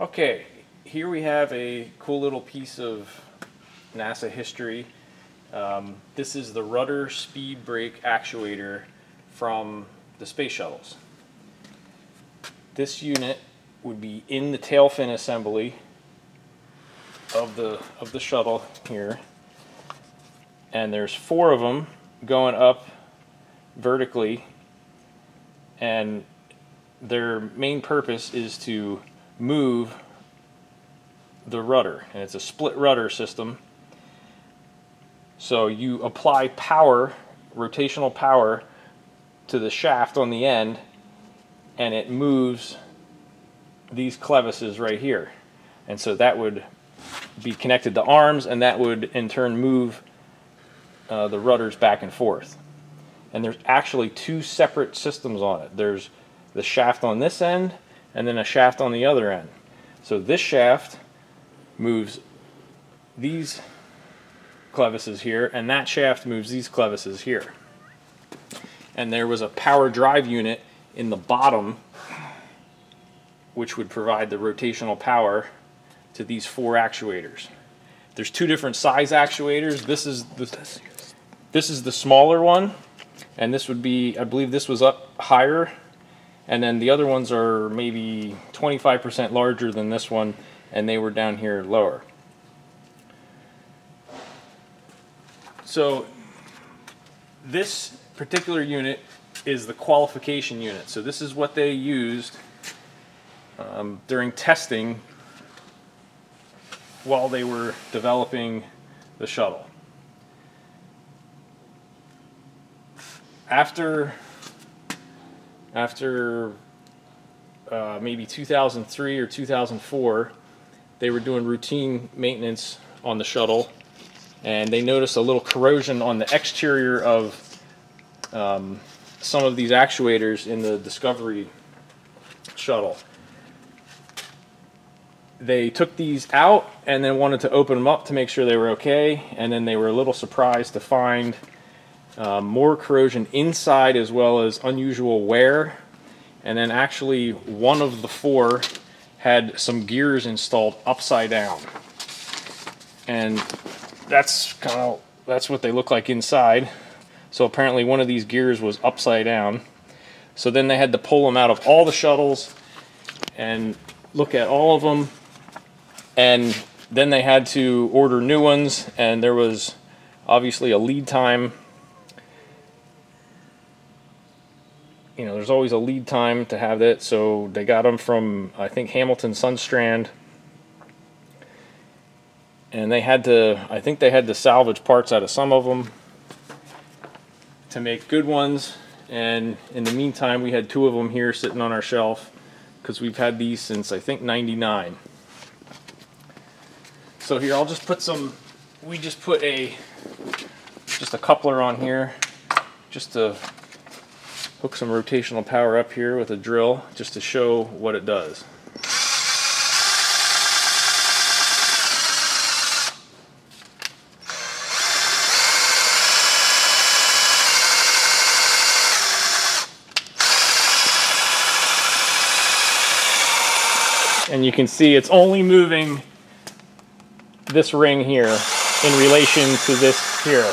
Okay, here we have a cool little piece of NASA history. Um, this is the rudder speed brake actuator from the space shuttles. This unit would be in the tail fin assembly of the of the shuttle here and there's four of them going up vertically and their main purpose is to move the rudder and it's a split rudder system. So you apply power rotational power to the shaft on the end and it moves these clevises right here. And so that would be connected to arms and that would in turn move uh, the rudders back and forth. And there's actually two separate systems on it. There's the shaft on this end and then a shaft on the other end. So this shaft moves these clevises here and that shaft moves these clevises here. And there was a power drive unit in the bottom which would provide the rotational power to these four actuators. There's two different size actuators. This is the this is the smaller one and this would be I believe this was up higher and then the other ones are maybe 25% larger than this one and they were down here lower. So this particular unit is the qualification unit. So this is what they used um, during testing while they were developing the shuttle. After after uh, maybe 2003 or 2004, they were doing routine maintenance on the shuttle, and they noticed a little corrosion on the exterior of um, some of these actuators in the Discovery shuttle. They took these out and then wanted to open them up to make sure they were okay, and then they were a little surprised to find uh, more corrosion inside as well as unusual wear. And then actually one of the four had some gears installed upside down. And that's kind of, that's what they look like inside. So apparently one of these gears was upside down. So then they had to pull them out of all the shuttles and look at all of them. And then they had to order new ones and there was obviously a lead time you know, there's always a lead time to have that. So they got them from, I think, Hamilton Sundstrand. And they had to, I think they had to salvage parts out of some of them to make good ones. And in the meantime, we had two of them here sitting on our shelf because we've had these since, I think, 99. So here, I'll just put some, we just put a, just a coupler on here just to hook some rotational power up here with a drill just to show what it does. And you can see it's only moving this ring here in relation to this here.